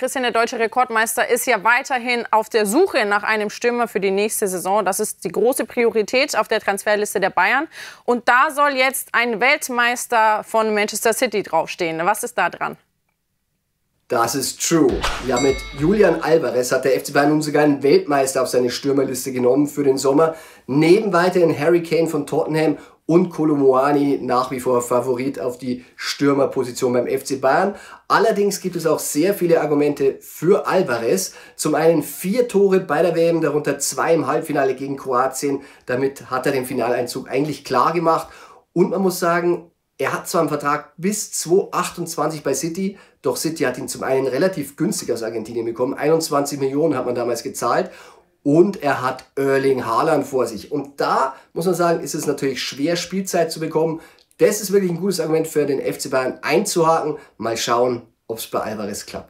Christian, der deutsche Rekordmeister, ist ja weiterhin auf der Suche nach einem Stürmer für die nächste Saison. Das ist die große Priorität auf der Transferliste der Bayern. Und da soll jetzt ein Weltmeister von Manchester City draufstehen. Was ist da dran? Das ist true. Ja, mit Julian Alvarez hat der FC Bayern nun sogar einen Weltmeister auf seine Stürmerliste genommen für den Sommer. Neben weiterhin Harry Kane von Tottenham und Kolomoani nach wie vor Favorit auf die Stürmerposition beim FC Bayern. Allerdings gibt es auch sehr viele Argumente für Alvarez. Zum einen vier Tore bei der WM, darunter zwei im Halbfinale gegen Kroatien. Damit hat er den Finaleinzug eigentlich klar gemacht. Und man muss sagen, er hat zwar einen Vertrag bis 2028 bei City, doch City hat ihn zum einen relativ günstig aus Argentinien bekommen. 21 Millionen hat man damals gezahlt. Und er hat Erling Haaland vor sich. Und da muss man sagen, ist es natürlich schwer, Spielzeit zu bekommen. Das ist wirklich ein gutes Argument für den FC Bayern einzuhaken. Mal schauen, ob es bei Alvarez klappt.